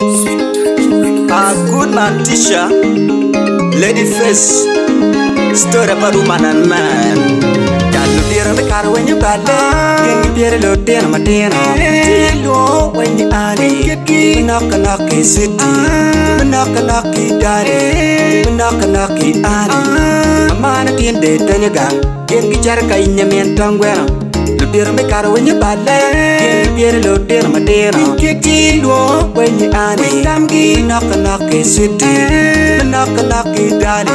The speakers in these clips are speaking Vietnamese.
A good man teacher, lady face, story woman and man. Jalu dira me kar when you bale, gengi dira lo dira matena. Tilo when you ali, manaka naki city, manaka naki dari, manaka naki ali. Amana tiende tanya gang, gengi jar ka inya mentang gwera. Lo dira me kar when you bale, dira lo dira matena. Tilo when you ali, tamgi manaka naki city, manaka naki dari,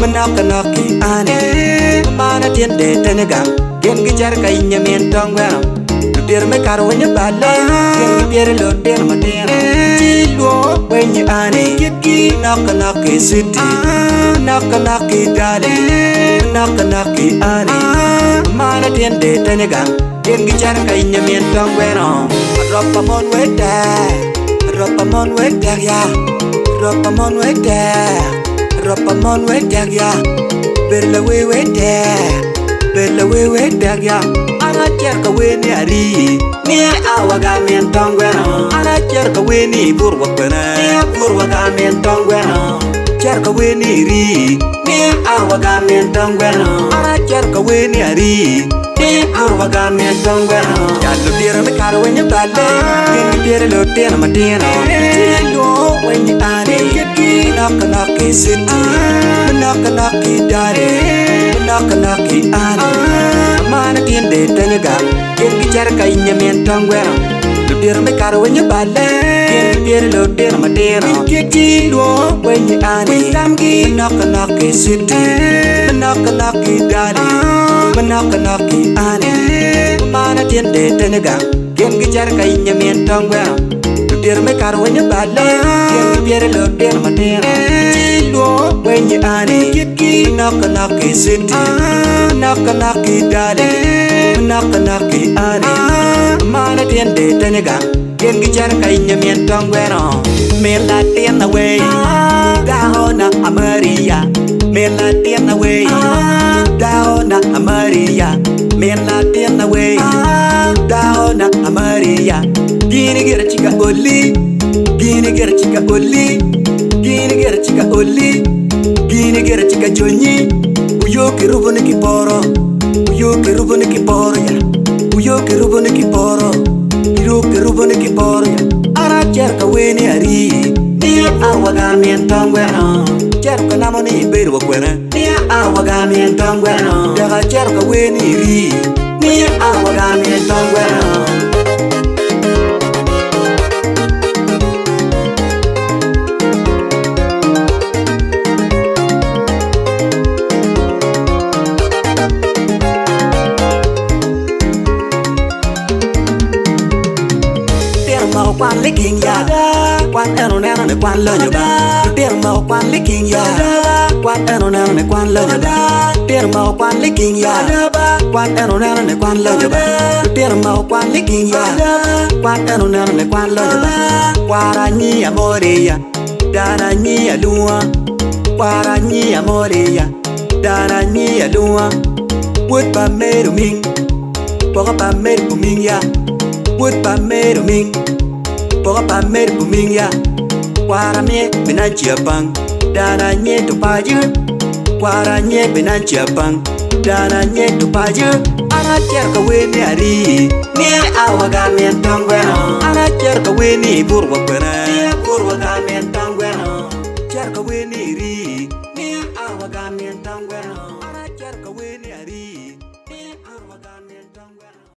manaka naki ali. Amana tiende tanya gang, gengi jar ka inya mentang gwera. Dir Dirme karunya balai Yang biar lo dir madir Cilo wenye ane Kiki naka naki siti Naka naki dali Naka naki ane Mana tiende tenegang Yang gicar kainya mientong wenong Ropa mon wedek Ropa mon wedek ya Ropa mon wedek Ropa mon wedek ya Berla we wedek Berla we wedek ya ana kaweni ari ni awa tongweno men kaweni burwakwena cer ka weni burwa kwena ni burwa ga men tongwena ri ni awa tongweno men kaweni ari ni burwa tongweno men tongwena ya me kar weni balle ni dira lo tena matena lo weni ani knock naki city knock knock daddy knock knock ani mana tiende tanya gang ken gi jar ka inya men tangwera lo dir me kar wenya balle ken dir lo dir ma dir ke ti lo wenya ani. Tam gi nak nak ke city nak nak ki dali nak nak ki ani mana tiende tanya gang ken gi jar ka inya men tangwera lo dir me kar wenya balle ken dir lo dir ma dir ti lo wenya ani ke nak nak ke city nak nak ki dali nak nak ki ani mana tiende tanya gang ken gi jar ka inya men tangwera me la tienda way Dahona Amaria Me la tienda way Dahona Amaria Me la tienda way Dahona Amaria Gini gera chica oli Gini gera chica oli Gini gera chica oli Gini gera chica joni Uyo ke rubo ne ki poro. Uyo ke rubo ne ki poro ya Uyo ke rubo ne ki poro. Uyo ke rubo ne ki poro ya Ara cerca weni ari. Nia awagami entongweno Cerca namo ni iberu wakwene Nia awagami entongweno Daga cerca weni iri Nia awagami entongweno kwan liking ya kwan eno neno ne kwan lonyo ba piero ma kwan liking ya kwan eno neno ne kwan lonyo ba piero ma kwan liking ya kwan eno neno ne kwan lonyo ba piero ma kwan liking ya kwan eno neno ne kwan lonyo ba kwara nyi amore ya dana nyi aluwa kwara nyi amore ya dana nyi aluwa wood pa meru ming pogo pa meru ming ya. Wood pa meru ming. Toga pa mer buming ya Warame bina jiapang Dananye to paje Waranye bina jiapang Dananye to paje Ana tiar ka we ni ari Ni awa ga me tongwe no Ana tiar ka we ni burwa kwena Ni burwa ga me tongwe no Tiar ka we ni ri Ni awa ga me tongwe no Ana tiar ka we ni ari